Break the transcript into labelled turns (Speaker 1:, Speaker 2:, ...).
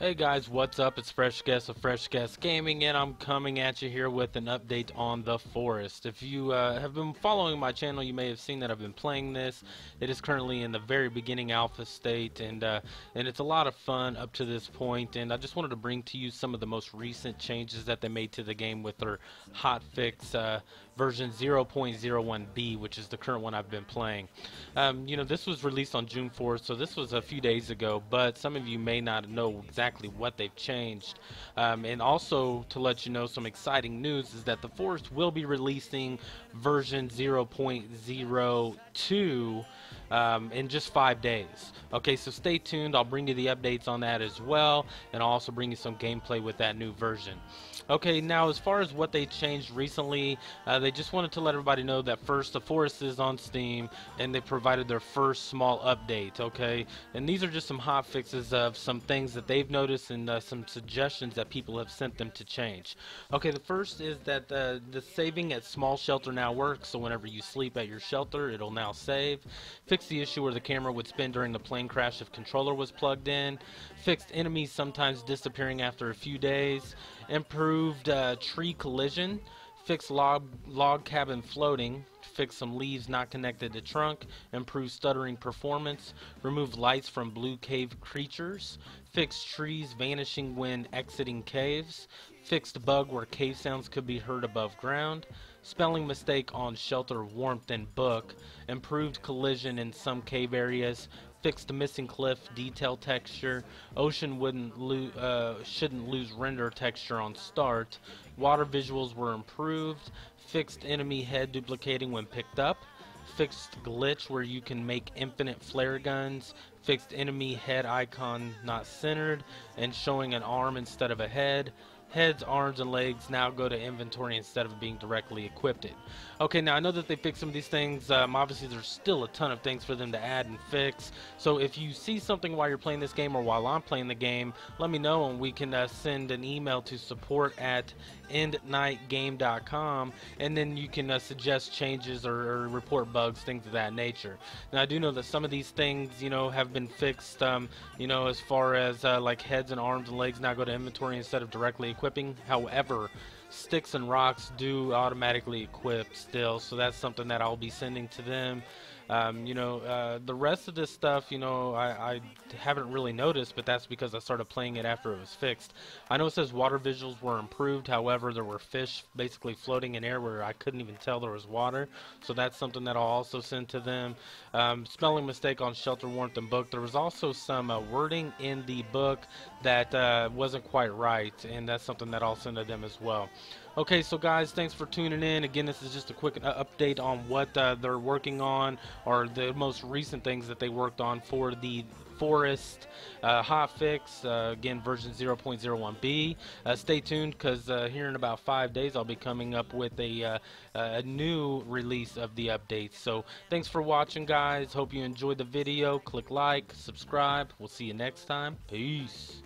Speaker 1: Hey guys, what's up? It's Fresh Guess of Fresh Guess Gaming, and I'm coming at you here with an update on The Forest. If you uh, have been following my channel, you may have seen that I've been playing this. It is currently in the very beginning alpha state, and uh, and it's a lot of fun up to this point. And I just wanted to bring to you some of the most recent changes that they made to the game with their hotfix uh, version 0.01b, which is the current one I've been playing. Um, you know, this was released on June 4th, so this was a few days ago. But some of you may not know exactly what they've changed. Um, and also to let you know some exciting news is that the Forest will be releasing version 0.02 um, in just five days. Okay, so stay tuned. I'll bring you the updates on that as well, and I'll also bring you some gameplay with that new version. Okay, now as far as what they changed recently, uh, they just wanted to let everybody know that first, the Forest is on Steam, and they provided their first small update. Okay, and these are just some hot fixes of some things that they've noticed and uh, some suggestions that people have sent them to change. Okay, the first is that uh, the saving at small shelter now works, so whenever you sleep at your shelter, it'll now save. Fix the issue where the camera would spin during the plane crash if controller was plugged in. Fixed enemies sometimes disappearing after a few days. Improved uh, tree collision. Fixed log, log cabin floating. Fix some leaves not connected to trunk. Improve stuttering performance. Remove lights from blue cave creatures. Fix trees vanishing when exiting caves. Fixed bug where cave sounds could be heard above ground. Spelling mistake on shelter warmth and book. Improved collision in some cave areas. Fixed missing cliff detail texture. Ocean wouldn't lo uh, shouldn't lose render texture on start. Water visuals were improved. Fixed enemy head duplicating when picked up fixed glitch where you can make infinite flare guns, fixed enemy head icon not centered, and showing an arm instead of a head, heads, arms, and legs now go to inventory instead of being directly equipped. It. Okay, now I know that they fixed some of these things. Um, obviously, there's still a ton of things for them to add and fix. So if you see something while you're playing this game or while I'm playing the game, let me know and we can uh, send an email to support at endnightgame.com and then you can uh, suggest changes or, or, report bugs, things of that nature. Now, I do know that some of these things, you know, have been fixed, um, you know, as far as uh, like heads and arms and legs now go to inventory instead of directly equipping. However, sticks and rocks do automatically equip still, so that's something that I'll be sending to them. Um, you know, uh, the rest of this stuff, you know, I, I, haven't really noticed, but that's because I started playing it after it was fixed. I know it says water visuals were improved, however, there were fish basically floating in air where I couldn't even tell there was water, so that's something that I'll also send to them. Um, spelling mistake on shelter warmth and book. There was also some uh, wording in the book that uh, wasn't quite right, and that's something that I'll send to them as well. Okay, so guys, thanks for tuning in. Again, this is just a quick uh, update on what uh, they're working on, or the most recent things that they worked on for the Forest uh, hotfix. Uh, again, version 0.01b. Uh, stay tuned because uh, here in about five days, I'll be coming up with a, uh, a new release of the updates. So thanks for watching, guys. Hope you enjoyed the video. Click like, subscribe. We'll see you next time. Peace.